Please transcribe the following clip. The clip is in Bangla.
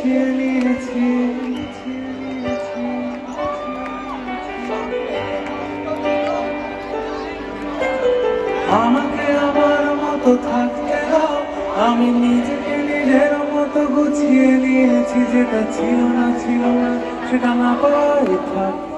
গুছিয়ে নিয়েছি আমাকে আমার মতো থাকতে দাও। আমি নিজেকে নিজের মতো গুছিয়ে নিয়েছি, যেটা ছিল না ছিল না, সেটা না পাই থাকতে